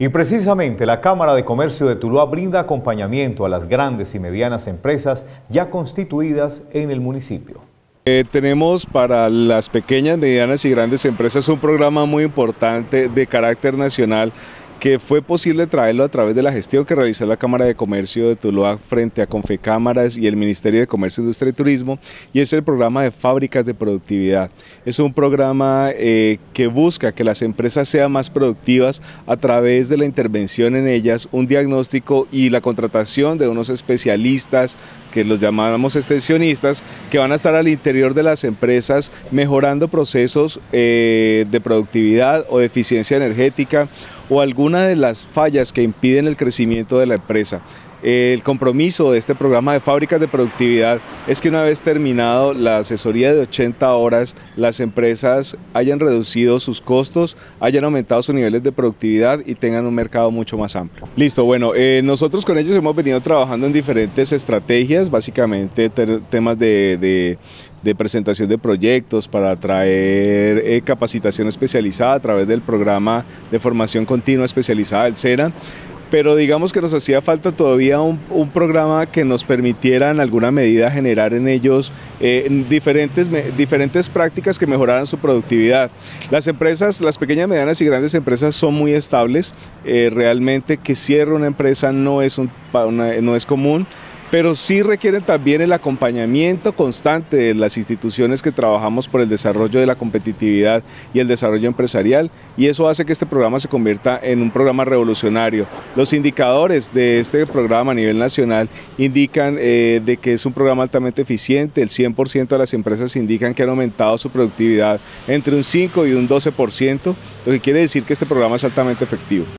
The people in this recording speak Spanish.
Y precisamente la Cámara de Comercio de Tuluá brinda acompañamiento a las grandes y medianas empresas ya constituidas en el municipio. Eh, tenemos para las pequeñas, medianas y grandes empresas un programa muy importante de carácter nacional que fue posible traerlo a través de la gestión que realizó la Cámara de Comercio de Tuluá frente a Confecámaras y el Ministerio de Comercio, Industria y Turismo, y es el programa de fábricas de productividad. Es un programa eh, que busca que las empresas sean más productivas a través de la intervención en ellas, un diagnóstico y la contratación de unos especialistas que los llamamos extensionistas, que van a estar al interior de las empresas mejorando procesos eh, de productividad o de eficiencia energética o alguna de las fallas que impiden el crecimiento de la empresa. El compromiso de este programa de fábricas de productividad es que una vez terminado la asesoría de 80 horas, las empresas hayan reducido sus costos, hayan aumentado sus niveles de productividad y tengan un mercado mucho más amplio. Listo, bueno, eh, nosotros con ellos hemos venido trabajando en diferentes estrategias, básicamente temas de, presentación de proyectos para traer eh, capacitación especializada a través del programa de formación continua especializada del SENA pero digamos que nos hacía falta todavía un, programa que nos permitiera en alguna medida generar en ellos eh, diferentes, diferentes prácticas que mejoraran su productividad. Las empresas, las pequeñas, medianas y grandes empresas son muy estables, eh, realmente que cierre una empresa no es, un, no es común pero sí requieren también el acompañamiento constante de las instituciones que trabajamos por el desarrollo de la competitividad y el desarrollo empresarial y eso hace que este programa se convierta en un programa revolucionario. Los indicadores de este programa a nivel nacional indican eh, de que es un programa altamente eficiente, el 100% de las empresas indican que han aumentado su productividad entre un 5 y un 12%, lo que quiere decir que este programa es altamente efectivo.